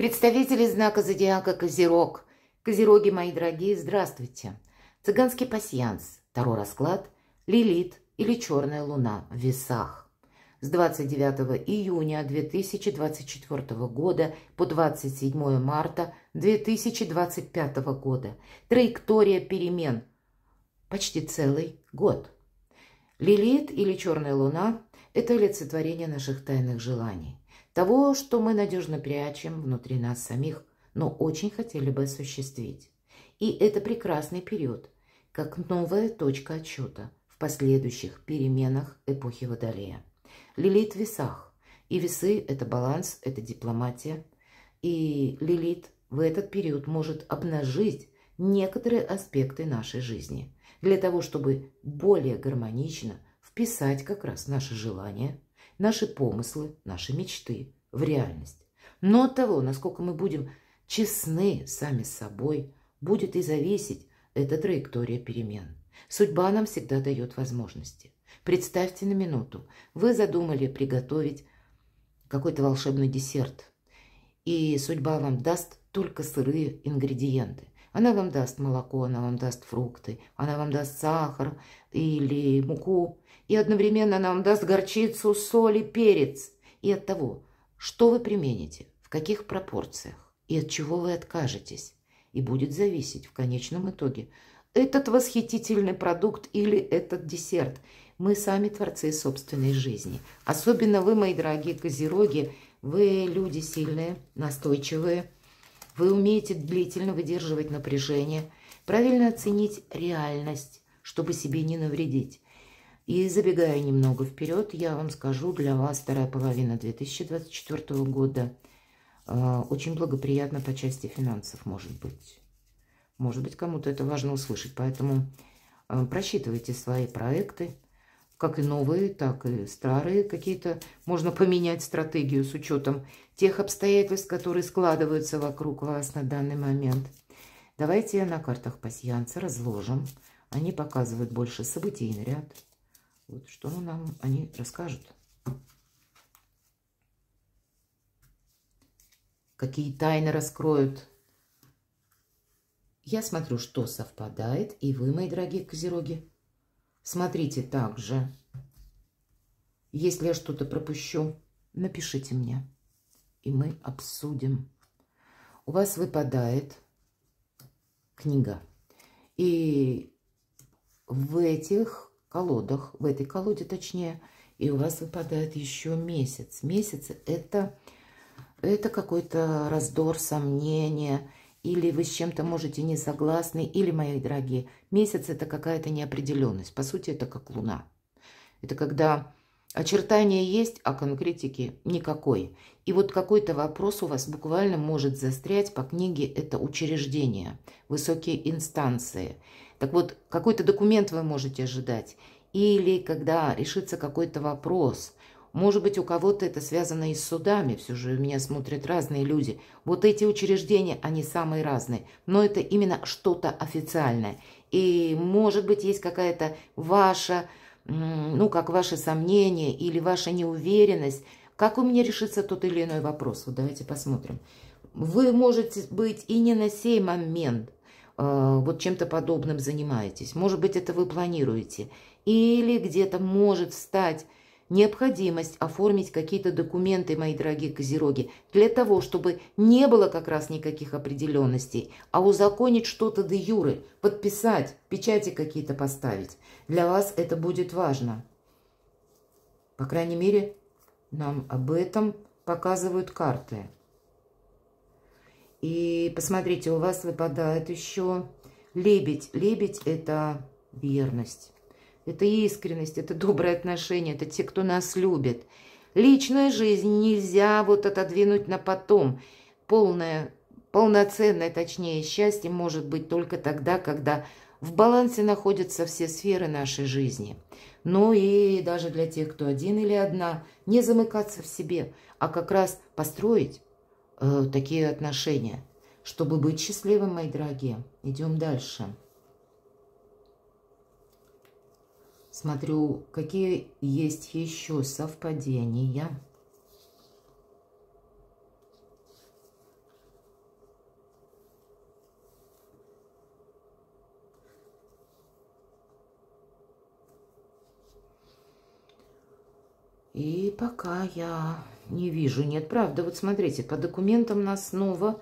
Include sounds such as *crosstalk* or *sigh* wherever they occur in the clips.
Представители знака зодиака Козерог. Козероги, мои дорогие, здравствуйте. Цыганский пасьянс, второй расклад, Лилит или Черная луна в весах. С 29 июня 2024 года по 27 марта 2025 года. Траектория перемен. Почти целый год. Лилит или Черная луна – это олицетворение наших тайных желаний того, что мы надежно прячем внутри нас самих, но очень хотели бы осуществить. И это прекрасный период, как новая точка отсчета в последующих переменах эпохи Водолея. Лилит в весах. И весы – это баланс, это дипломатия. И Лилит в этот период может обнажить некоторые аспекты нашей жизни для того, чтобы более гармонично вписать как раз наши желания – наши помыслы, наши мечты в реальность. Но от того, насколько мы будем честны сами с собой, будет и зависеть эта траектория перемен. Судьба нам всегда дает возможности. Представьте на минуту, вы задумали приготовить какой-то волшебный десерт, и судьба вам даст только сырые ингредиенты. Она вам даст молоко, она вам даст фрукты, она вам даст сахар или муку, и одновременно она вам даст горчицу, соль и перец. И от того, что вы примените, в каких пропорциях и от чего вы откажетесь, и будет зависеть в конечном итоге этот восхитительный продукт или этот десерт. Мы сами творцы собственной жизни. Особенно вы, мои дорогие козероги, вы люди сильные, настойчивые, вы умеете длительно выдерживать напряжение, правильно оценить реальность, чтобы себе не навредить. И забегая немного вперед, я вам скажу, для вас вторая половина 2024 года э, очень благоприятна по части финансов, может быть. Может быть, кому-то это важно услышать, поэтому э, просчитывайте свои проекты, как и новые, так и старые какие-то. Можно поменять стратегию с учетом тех обстоятельств, которые складываются вокруг вас на данный момент. Давайте на картах пасьянца разложим. Они показывают больше событийный ряд – вот что нам они расскажут. Какие тайны раскроют. Я смотрю, что совпадает. И вы, мои дорогие козероги, смотрите также. Если я что-то пропущу, напишите мне. И мы обсудим. У вас выпадает книга. И в этих колодах, в этой колоде точнее, и у вас выпадает еще месяц. Месяц это, это какой-то раздор, сомнения, или вы с чем-то можете не согласны, или, мои дорогие, месяц это какая-то неопределенность. По сути, это как луна. Это когда очертания есть, а конкретики никакой. И вот какой-то вопрос у вас буквально может застрять по книге «Это учреждение», высокие инстанции – так вот, какой-то документ вы можете ожидать. Или когда решится какой-то вопрос. Может быть, у кого-то это связано и с судами. Все же меня смотрят разные люди. Вот эти учреждения, они самые разные. Но это именно что-то официальное. И, может быть, есть какая-то ваша, ну, как ваши сомнения или ваша неуверенность. Как у меня решится тот или иной вопрос? Вот давайте посмотрим. Вы можете быть и не на сей момент – вот чем-то подобным занимаетесь. Может быть, это вы планируете. Или где-то может стать необходимость оформить какие-то документы, мои дорогие козероги, для того, чтобы не было как раз никаких определенностей, а узаконить что-то де юры, подписать, печати какие-то поставить. Для вас это будет важно. По крайней мере, нам об этом показывают карты. И посмотрите, у вас выпадает еще лебедь. Лебедь – это верность. Это искренность, это доброе отношение, это те, кто нас любит. Личную жизнь нельзя вот отодвинуть на потом. Полное, полноценное, точнее, счастье может быть только тогда, когда в балансе находятся все сферы нашей жизни. Ну и даже для тех, кто один или одна, не замыкаться в себе, а как раз построить э, такие отношения, чтобы быть счастливым, мои дорогие. Идем дальше. Смотрю, какие есть еще совпадения. И пока я не вижу. Нет, правда, вот смотрите, по документам нас снова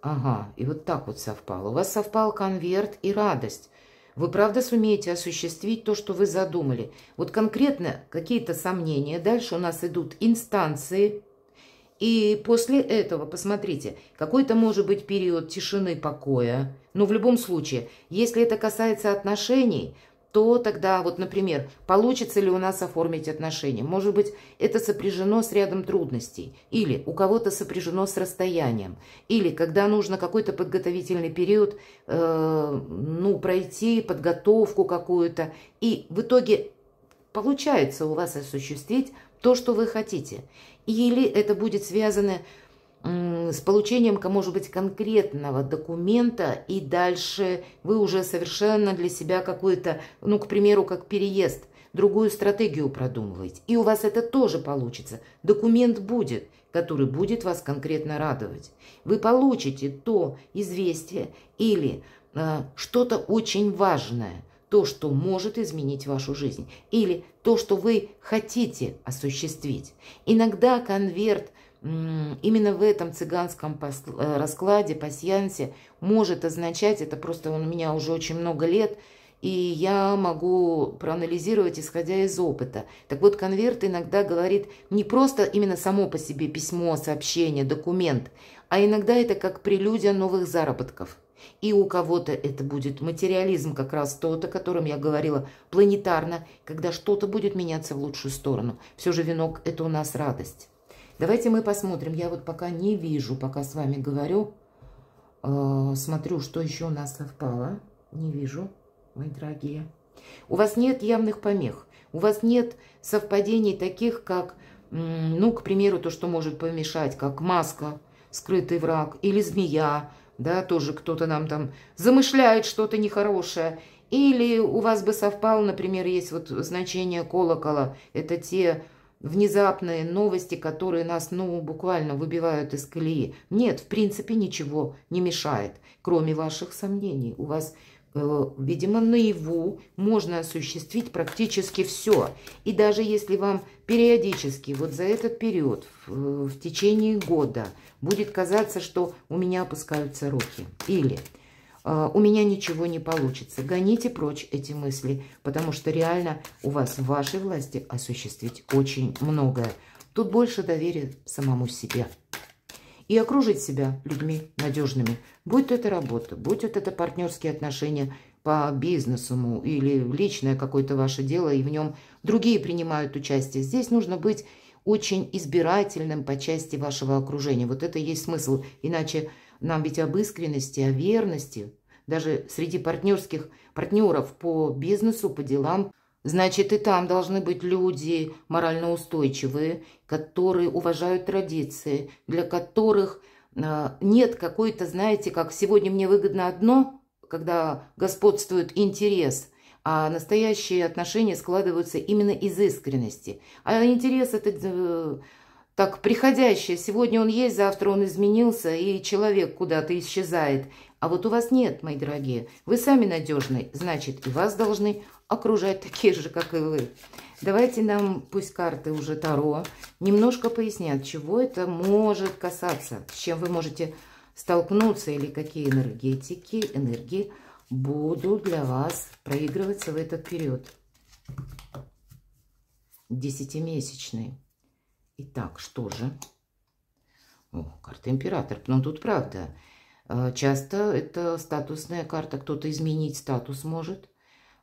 Ага, и вот так вот совпало. У вас совпал конверт и радость. Вы правда сумеете осуществить то, что вы задумали? Вот конкретно какие-то сомнения. Дальше у нас идут инстанции, и после этого, посмотрите, какой-то может быть период тишины, покоя. Но в любом случае, если это касается отношений, то тогда, вот, например, получится ли у нас оформить отношения? Может быть, это сопряжено с рядом трудностей, или у кого-то сопряжено с расстоянием, или когда нужно какой-то подготовительный период, э, ну, пройти подготовку какую-то, и в итоге получается у вас осуществить то, что вы хотите. Или это будет связано получением, может быть, конкретного документа, и дальше вы уже совершенно для себя какую-то, ну, к примеру, как переезд, другую стратегию продумываете. И у вас это тоже получится. Документ будет, который будет вас конкретно радовать. Вы получите то известие или э, что-то очень важное, то, что может изменить вашу жизнь, или то, что вы хотите осуществить. Иногда конверт именно в этом цыганском э, раскладе, пасьянсе, может означать, это просто он у меня уже очень много лет, и я могу проанализировать, исходя из опыта. Так вот, конверт иногда говорит не просто именно само по себе письмо, сообщение, документ, а иногда это как прелюдия новых заработков. И у кого-то это будет материализм, как раз тот, о котором я говорила, планетарно, когда что-то будет меняться в лучшую сторону. Все же венок – это у нас радость. Давайте мы посмотрим. Я вот пока не вижу, пока с вами говорю. Э, смотрю, что еще у нас совпало. Не вижу, мои дорогие. У вас нет явных помех. У вас нет совпадений таких, как, ну, к примеру, то, что может помешать, как маска, скрытый враг, или змея, да, тоже кто-то нам там замышляет что-то нехорошее. Или у вас бы совпало, например, есть вот значение колокола, это те внезапные новости, которые нас, ну, буквально выбивают из колеи. Нет, в принципе, ничего не мешает, кроме ваших сомнений. У вас, э, видимо, наяву можно осуществить практически все. И даже если вам периодически, вот за этот период, в, в течение года, будет казаться, что у меня опускаются руки. Или у меня ничего не получится. Гоните прочь эти мысли, потому что реально у вас в вашей власти осуществить очень многое. Тут больше доверия самому себе. И окружить себя людьми надежными. Будь это работа, будь это партнерские отношения по бизнесу или личное какое-то ваше дело, и в нем другие принимают участие. Здесь нужно быть очень избирательным по части вашего окружения. Вот это есть смысл. Иначе нам ведь об искренности, о верности, даже среди партнерских партнеров по бизнесу, по делам, значит, и там должны быть люди морально устойчивые, которые уважают традиции, для которых э, нет какой-то, знаете, как сегодня мне выгодно одно, когда господствует интерес, а настоящие отношения складываются именно из искренности. А интерес это э, так приходящее. Сегодня он есть, завтра он изменился, и человек куда-то исчезает. А вот у вас нет, мои дорогие. Вы сами надежны, значит, и вас должны окружать такие же, как и вы. Давайте нам, пусть карты уже Таро, немножко пояснят, чего это может касаться, с чем вы можете столкнуться или какие энергетики, энергии будут для вас проигрываться в этот период. Десятимесячный. Итак, что же? О, карта император. Но тут правда. Э, часто это статусная карта. Кто-то изменить статус может.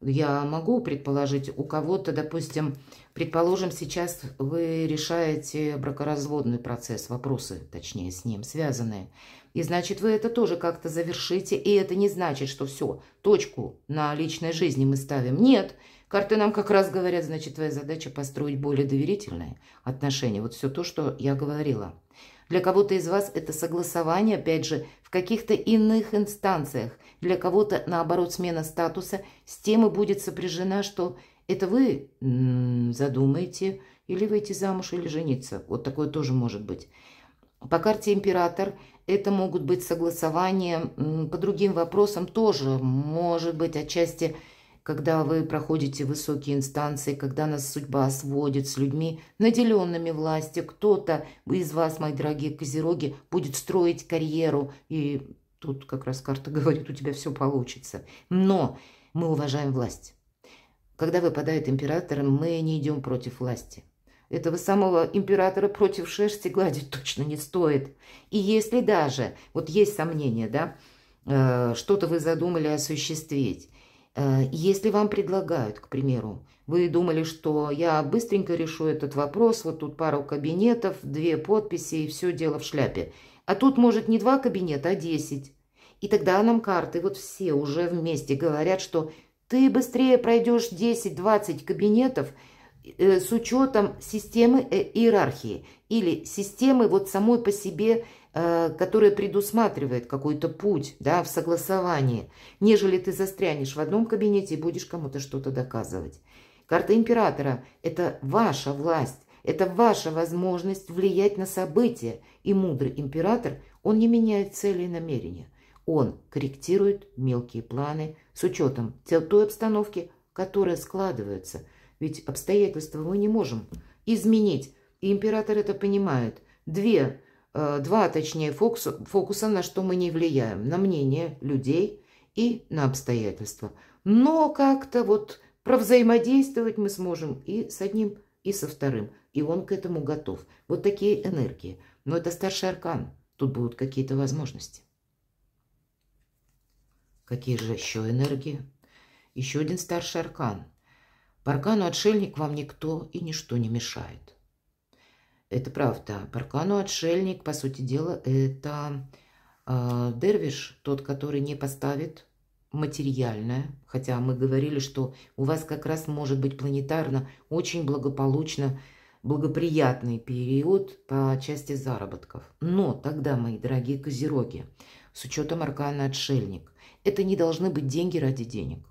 Я могу предположить, у кого-то, допустим, предположим, сейчас вы решаете бракоразводный процесс, вопросы, точнее, с ним связанные. И значит, вы это тоже как-то завершите. И это не значит, что все, точку на личной жизни мы ставим. Нет, Карты нам как раз говорят, значит, твоя задача построить более доверительные отношения. Вот все то, что я говорила. Для кого-то из вас это согласование, опять же, в каких-то иных инстанциях. Для кого-то, наоборот, смена статуса с тем и будет сопряжена, что это вы задумаете или выйти замуж, или жениться. Вот такое тоже может быть. По карте император это могут быть согласования по другим вопросам тоже. Может быть, отчасти когда вы проходите высокие инстанции, когда нас судьба сводит с людьми, наделенными властью, кто-то из вас, мои дорогие козероги, будет строить карьеру, и тут как раз карта *laughs* говорит, у тебя все получится. Но мы уважаем власть. Когда выпадает император, мы не идем против власти. Этого самого императора против шерсти гладить точно не стоит. И если даже, вот есть сомнения, да, э, что-то вы задумали осуществить, Э, если вам предлагают, к примеру, вы думали, что я быстренько решу этот вопрос, вот тут пару кабинетов, две подписи и все дело в шляпе. А тут, может, не два кабинета, а десять. И тогда нам карты, вот все уже вместе говорят, что ты быстрее пройдешь 10-20 кабинетов с учетом системы э, иерархии или системы вот самой по себе Э, которая предусматривает какой-то путь да, в согласовании, нежели ты застрянешь в одном кабинете и будешь кому-то что-то доказывать. Карта императора – это ваша власть, это ваша возможность влиять на события. И мудрый император, он не меняет цели и намерения. Он корректирует мелкие планы с учетом той обстановки, которая складывается. Ведь обстоятельства мы не можем изменить. И император это понимает. Две Э, два, точнее, фокуса, фокуса, на что мы не влияем, на мнение людей и на обстоятельства. Но как-то вот провзаимодействовать мы сможем и с одним, и со вторым. И он к этому готов. Вот такие энергии. Но это старший аркан. Тут будут какие-то возможности. Какие же еще энергии? Еще один старший аркан. По аркану отшельник вам никто и ничто не мешает. Это правда. Паркану отшельник, по сути дела, это э, дервиш, тот, который не поставит материальное, хотя мы говорили, что у вас как раз может быть планетарно очень благополучно благоприятный период по части заработков. Но тогда, мои дорогие козероги, с учетом аркана отшельник, это не должны быть деньги ради денег.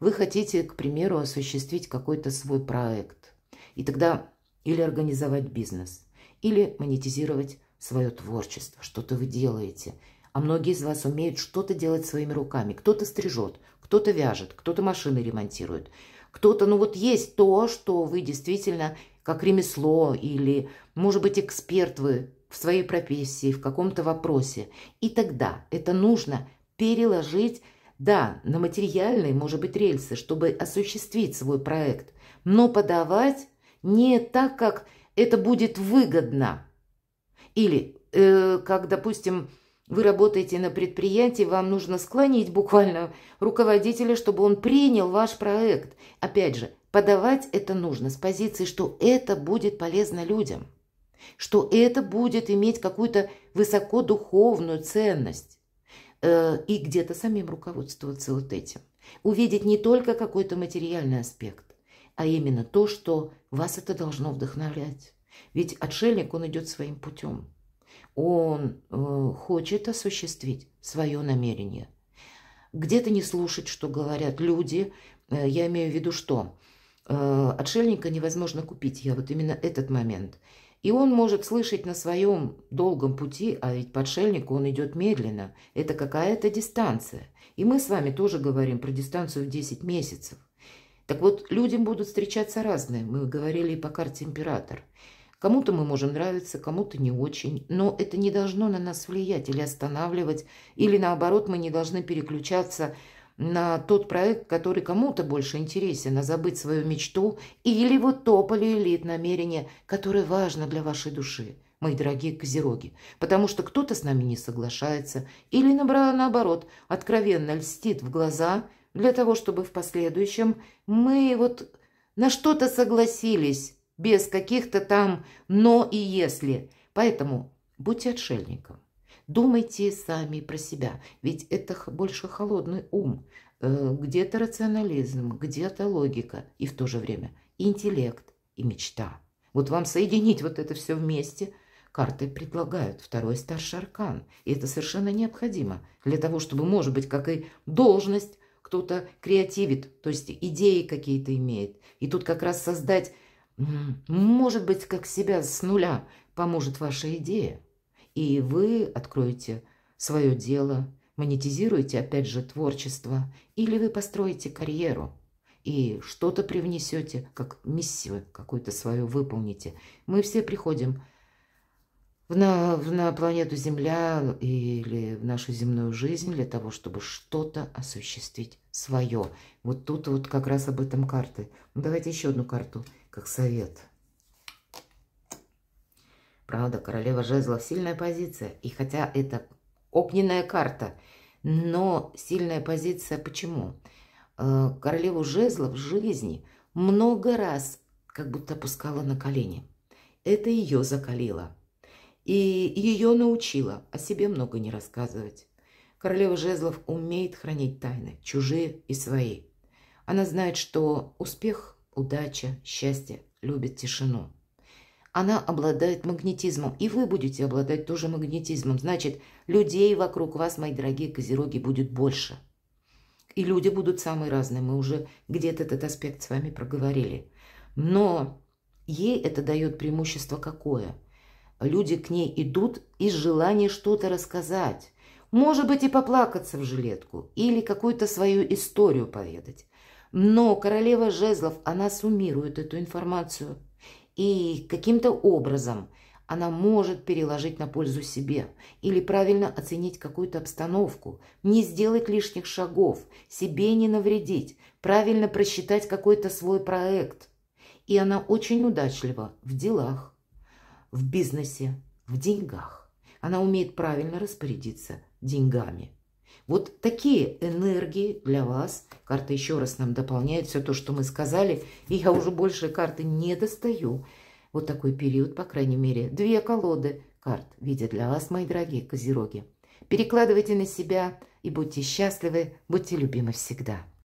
Вы хотите, к примеру, осуществить какой-то свой проект. И тогда или организовать бизнес, или монетизировать свое творчество, что-то вы делаете. А многие из вас умеют что-то делать своими руками. Кто-то стрижет, кто-то вяжет, кто-то машины ремонтирует. Кто-то, ну вот есть то, что вы действительно как ремесло или, может быть, эксперт вы в своей профессии, в каком-то вопросе. И тогда это нужно переложить, да, на материальные, может быть, рельсы, чтобы осуществить свой проект, но подавать не так, как это будет выгодно. Или, э, как, допустим, вы работаете на предприятии, вам нужно склонить буквально руководителя, чтобы он принял ваш проект. Опять же, подавать это нужно с позиции, что это будет полезно людям, что это будет иметь какую-то высокодуховную ценность и где-то самим руководствоваться вот этим. Увидеть не только какой-то материальный аспект, а именно то, что вас это должно вдохновлять. Ведь отшельник, он идет своим путем. Он э, хочет осуществить свое намерение. Где-то не слушать, что говорят люди. Э, я имею в виду, что э, отшельника невозможно купить. Я вот именно этот момент. И он может слышать на своем долгом пути, а ведь по отшельнику он идет медленно. Это какая-то дистанция. И мы с вами тоже говорим про дистанцию в 10 месяцев. Так вот, людям будут встречаться разные. Мы говорили и по карте император. Кому-то мы можем нравиться, кому-то не очень. Но это не должно на нас влиять или останавливать. Или наоборот, мы не должны переключаться на тот проект, который кому-то больше интересен, а забыть свою мечту или вот то полиэлит намерение, которое важно для вашей души, мои дорогие козероги. Потому что кто-то с нами не соглашается или, наоборот, откровенно льстит в глаза – для того, чтобы в последующем мы вот на что-то согласились, без каких-то там «но» и «если». Поэтому будьте отшельником. Думайте сами про себя, ведь это больше холодный ум, э, где-то рационализм, где-то логика, и в то же время интеллект и мечта. Вот вам соединить вот это все вместе – Карты предлагают второй старший аркан. И это совершенно необходимо для того, чтобы, может быть, как и должность кто-то креативит, то есть идеи какие-то имеет. И тут как раз создать, может быть, как себя с нуля поможет ваша идея. И вы откроете свое дело, монетизируете, опять же, творчество, или вы построите карьеру. и что-то привнесете, как миссию какую-то свою выполните. Мы все приходим на, на планету Земля или в нашу земную жизнь для того, чтобы что-то осуществить свое. Вот тут вот как раз об этом карты. Давайте еще одну карту, как совет. Правда, королева жезлов сильная позиция. И хотя это огненная карта, но сильная позиция почему? Э, королеву жезлов в жизни много раз как будто опускала на колени. Это ее закалило. И ее научила о себе много не рассказывать. Королева жезлов умеет хранить тайны, чужие и свои. Она знает, что успех, удача, счастье любит тишину. Она обладает магнетизмом, и вы будете обладать тоже магнетизмом. Значит, людей вокруг вас, мои дорогие козероги, будет больше. И люди будут самые разные. Мы уже где-то этот аспект с вами проговорили. Но ей это дает преимущество какое? Люди к ней идут из желания что-то рассказать. Может быть, и поплакаться в жилетку, или какую-то свою историю поведать. Но королева жезлов, она суммирует эту информацию – и каким-то образом она может переложить на пользу себе или правильно оценить какую-то обстановку, не сделать лишних шагов, себе не навредить, правильно просчитать какой-то свой проект. И она очень удачлива в делах, в бизнесе, в деньгах. Она умеет правильно распорядиться деньгами. Вот такие энергии для вас. Карта еще раз нам дополняет все то, что мы сказали. И я уже больше карты не достаю. Вот такой период, по крайней мере. Две колоды карт видят для вас, мои дорогие козероги. Перекладывайте на себя и будьте счастливы, будьте любимы всегда.